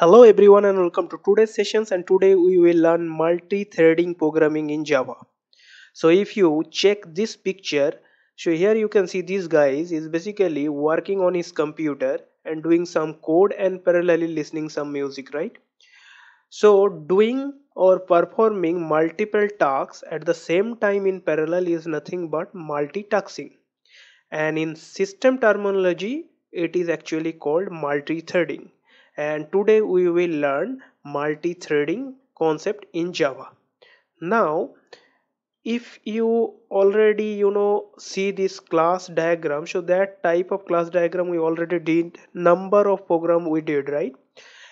Hello everyone and welcome to today's sessions and today we will learn multi-threading programming in Java. So if you check this picture, so here you can see this guy is basically working on his computer and doing some code and parallelly listening some music, right? So doing or performing multiple tasks at the same time in parallel is nothing but multitasking. And in system terminology, it is actually called multi-threading and today we will learn multi-threading concept in java. Now if you already you know see this class diagram so that type of class diagram we already did number of program we did right?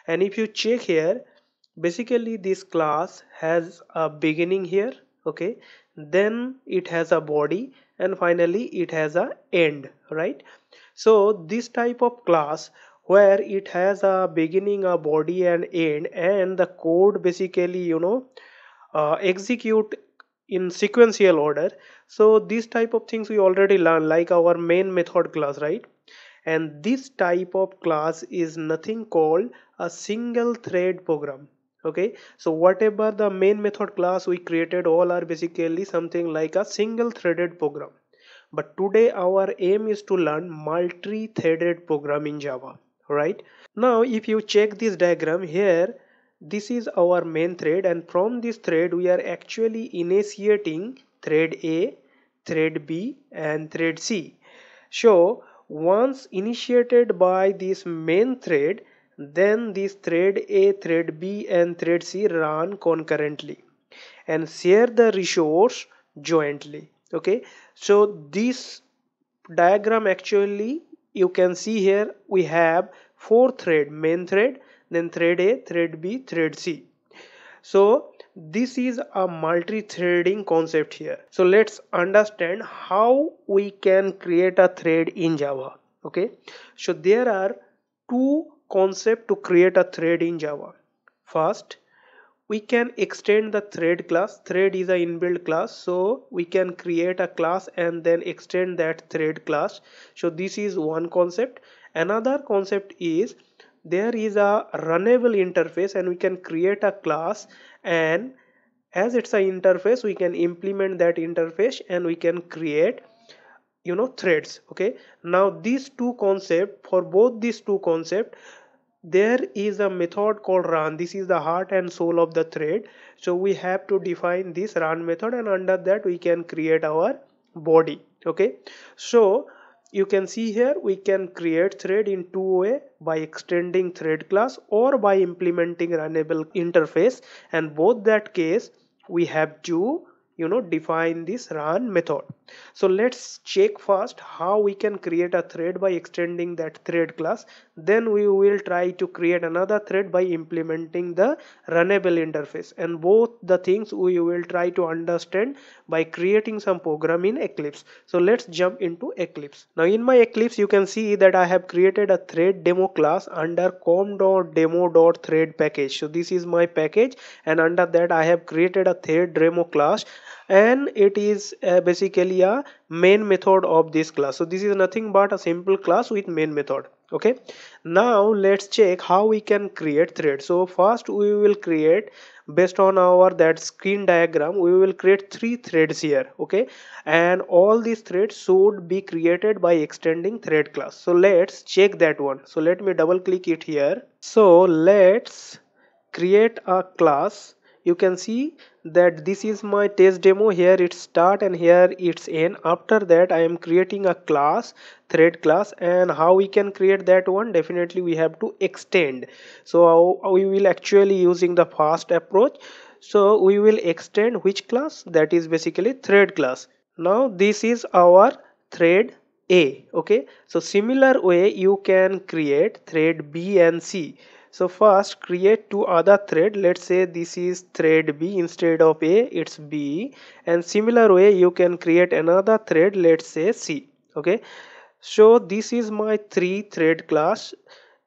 And if you check here basically this class has a beginning here okay? Then it has a body and finally it has a end right? So this type of class where it has a beginning a body and end and the code basically you know uh, execute in sequential order. So these type of things we already learned like our main method class right? And this type of class is nothing called a single thread program okay? So whatever the main method class we created all are basically something like a single threaded program. But today our aim is to learn multi-threaded program in java right? Now if you check this diagram here this is our main thread and from this thread we are actually initiating thread a thread b and thread c. So once initiated by this main thread then this thread a thread b and thread c run concurrently and share the resource jointly okay? So this diagram actually you can see here we have four thread main thread then thread a thread b thread c. So this is a multi-threading concept here. So let's understand how we can create a thread in java okay? So there are two concepts to create a thread in java. First we can extend the thread class. Thread is a inbuilt class so we can create a class and then extend that thread class. So this is one concept. Another concept is there is a runnable interface and we can create a class and as it's an interface we can implement that interface and we can create you know threads okay? Now these two concept for both these two concept there is a method called run. This is the heart and soul of the thread. So we have to define this run method and under that we can create our body. Okay? So you can see here we can create thread in two way by extending thread class or by implementing runnable interface. And both that case we have to you know define this run method. So let's check first how we can create a thread by extending that thread class. Then we will try to create another thread by implementing the runnable interface. And both the things we will try to understand by creating some program in eclipse. So let's jump into eclipse. Now in my eclipse you can see that i have created a thread demo class under com.demo.thread package. So this is my package. And under that i have created a thread demo class and it is uh, basically a main method of this class. So this is nothing but a simple class with main method. Okay? Now let's check how we can create thread. So first we will create based on our that screen diagram we will create three threads here. Okay? And all these threads should be created by extending thread class. So let's check that one. So let me double click it here. So let's create a class. You can see that this is my test demo here it start and here it's end. After that i am creating a class thread class and how we can create that one definitely we have to extend. So we will actually using the fast approach. So we will extend which class? That is basically thread class. Now this is our thread a okay? So similar way you can create thread b and c so first create two other thread. Let's say this is thread b instead of a it's b. And similar way you can create another thread let's say c okay? So this is my three thread class.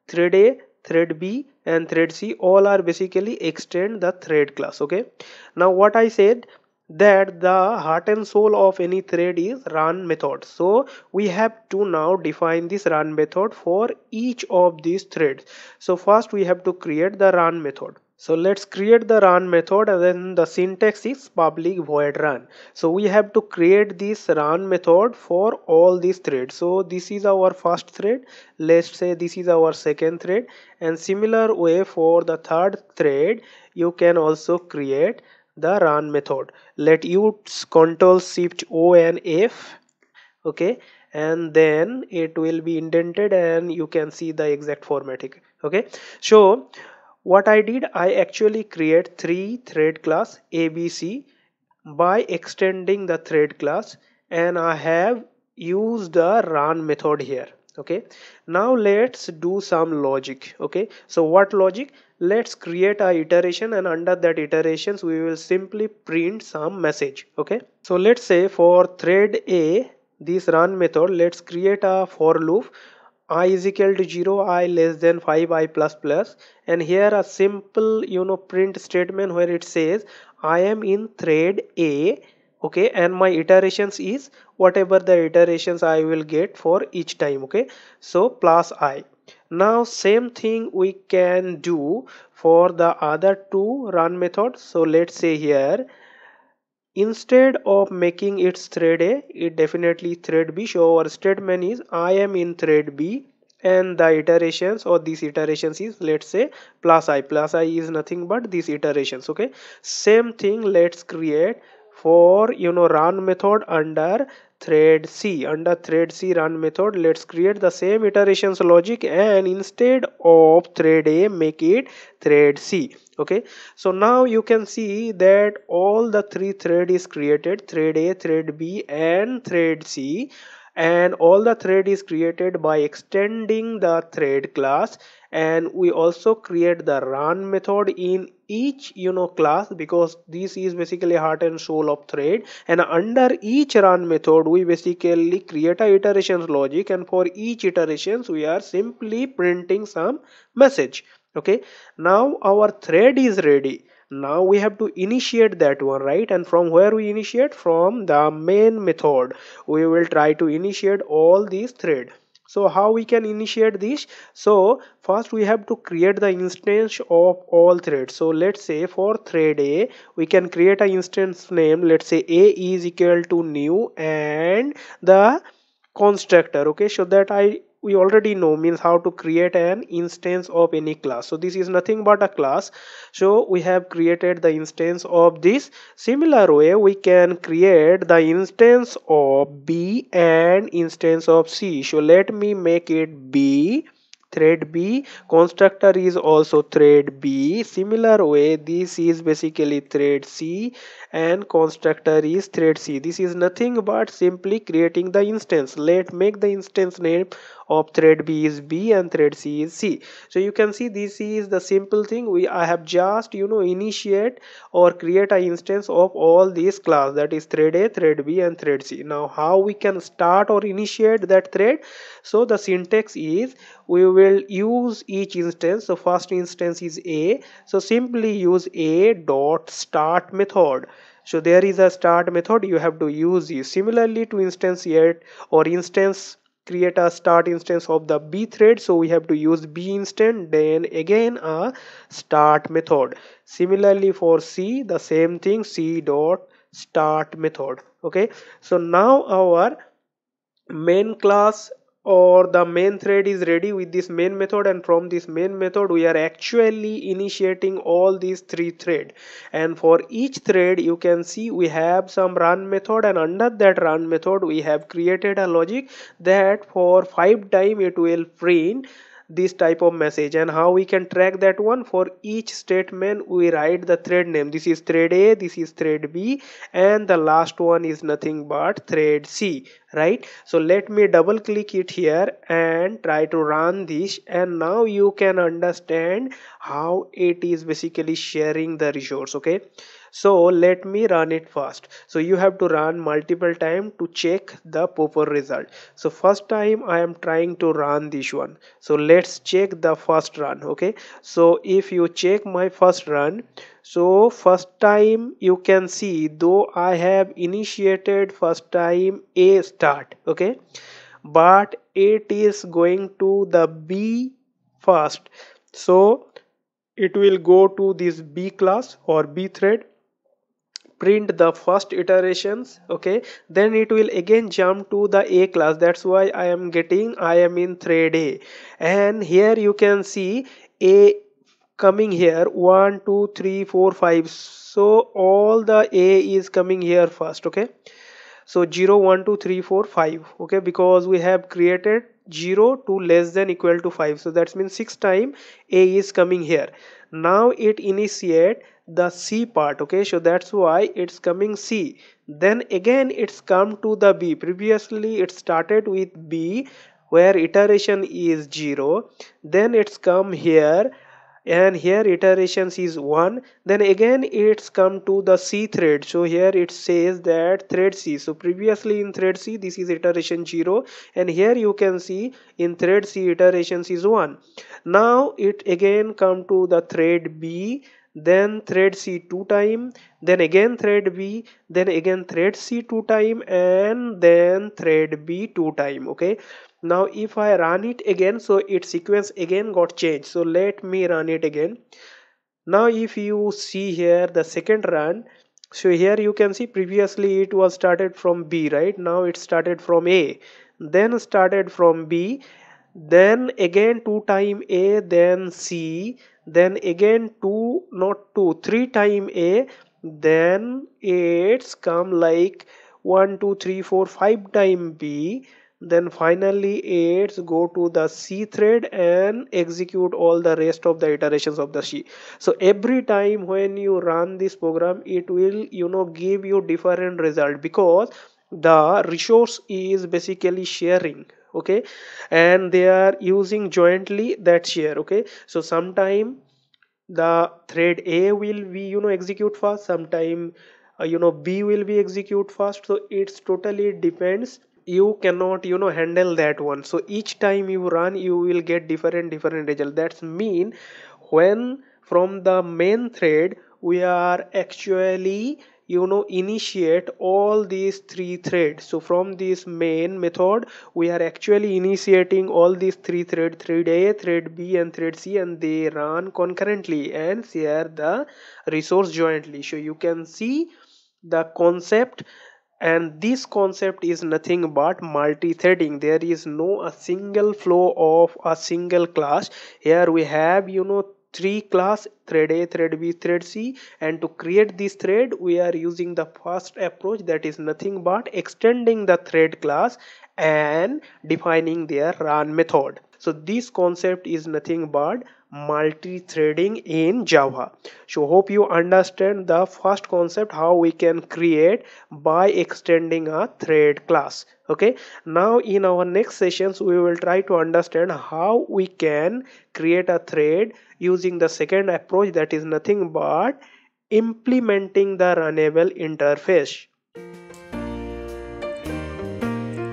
Thread a thread b and thread c all are basically extend the thread class okay? Now what i said that the heart and soul of any thread is run method. So we have to now define this run method for each of these threads. So first we have to create the run method. So let's create the run method and then the syntax is public void run. So we have to create this run method for all these threads. So this is our first thread. Let's say this is our second thread. And similar way for the third thread you can also create the run method. Let use control shift o and f okay? And then it will be indented and you can see the exact formatting okay? So what i did i actually create three thread class abc by extending the thread class and i have used the run method here okay? Now let's do some logic okay? So what logic let's create a iteration and under that iterations we will simply print some message okay? So let's say for thread a this run method let's create a for loop. I is equal to 0 i less than 5 i plus plus. And here a simple you know print statement where it says i am in thread a okay? And my iterations is whatever the iterations i will get for each time okay? So plus i now same thing we can do for the other two run methods. So let's say here instead of making its thread a it definitely thread b. So our statement is i am in thread b and the iterations or these iterations is let's say plus i. Plus i is nothing but these iterations okay? Same thing let's create for you know run method under thread C under thread C run method let's create the same iterations logic and instead of thread A make it thread C okay? So now you can see that all the three thread is created thread A thread B and thread C and all the thread is created by extending the thread class and we also create the run method in each you know class because this is basically heart and soul of thread. And under each run method we basically create a iterations logic. And for each iterations we are simply printing some message. Okay? Now our thread is ready. Now we have to initiate that one right? And from where we initiate? From the main method. We will try to initiate all these thread so how we can initiate this? So first we have to create the instance of all threads. So let's say for thread a we can create an instance name. Let's say a is equal to new and the constructor. Okay so that i we already know means how to create an instance of any class. So this is nothing but a class. So we have created the instance of this. Similar way we can create the instance of b and instance of c. So let me make it b thread b. Constructor is also thread b. Similar way this is basically thread c and constructor is thread c. This is nothing but simply creating the instance. Let make the instance name of thread b is b and thread c is c. So you can see this is the simple thing. We i have just you know initiate or create an instance of all these class. That is thread a thread b and thread c. Now how we can start or initiate that thread? So the syntax is we will use each instance. So first instance is a. So simply use a dot start method. So there is a start method. You have to use similarly to instantiate or instance create a start instance of the b thread. So we have to use b instance then again a start method. Similarly for c the same thing c dot start method. Okay? So now our main class or the main thread is ready with this main method and from this main method we are actually initiating all these three thread. And for each thread you can see we have some run method and under that run method we have created a logic that for five time it will print this type of message and how we can track that one. For each statement we write the thread name. This is thread a this is thread b and the last one is nothing but thread c right? So let me double click it here and try to run this. And now you can understand how it is basically sharing the resource okay so let me run it first so you have to run multiple time to check the proper result. So first time i am trying to run this one. So let's check the first run okay? So if you check my first run so first time you can see though i have initiated first time a start okay? But it is going to the b first. So it will go to this b class or b thread print the first iterations okay? Then it will again jump to the a class. That's why i am getting i am in thread a. And here you can see a coming here. One two three four five. So all the a is coming here first okay? So 0 1 2 3 4 5 okay? Because we have created 0 to less than equal to 5 so that means 6 time a is coming here. Now it initiate the c part okay? So that's why it's coming c. Then again it's come to the b. Previously it started with b where iteration is 0 then it's come here and here iterations is 1 then again it's come to the c thread. So here it says that thread c. So previously in thread c this is iteration 0 and here you can see in thread c iterations is 1 now it again come to the thread b then thread c two time then again thread b then again thread c two time and then thread b two time okay? Now if i run it again so its sequence again got changed. So let me run it again. Now if you see here the second run so here you can see previously it was started from b right? Now it started from a then started from b then again two time a then c then again 2 not 2 3 time a then it's come like 1 2 3 4 5 time b then finally it's go to the c thread and execute all the rest of the iterations of the c. So every time when you run this program it will you know give you different result because the resource is basically sharing okay? And they are using jointly that share okay? So sometime the thread a will be you know execute fast sometime uh, you know b will be execute fast. So it's totally depends. You cannot you know handle that one. So each time you run you will get different different result. That's mean when from the main thread we are actually you know initiate all these three threads. So from this main method we are actually initiating all these three thread thread a thread b and thread c and they run concurrently and share the resource jointly. So you can see the concept and this concept is nothing but multi-threading. There is no a single flow of a single class. Here we have you know three class thread a thread b thread c and to create this thread we are using the first approach that is nothing but extending the thread class and defining their run method. So this concept is nothing but multi-threading in java. So hope you understand the first concept how we can create by extending a thread class. Okay? Now in our next sessions we will try to understand how we can create a thread using the second approach that is nothing but implementing the runnable interface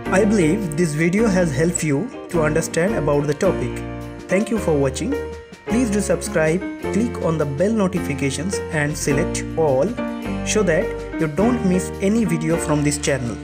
I believe this video has helped you to understand about the topic. Thank you for watching. Please do subscribe, click on the bell notifications and select all so that you don't miss any video from this channel.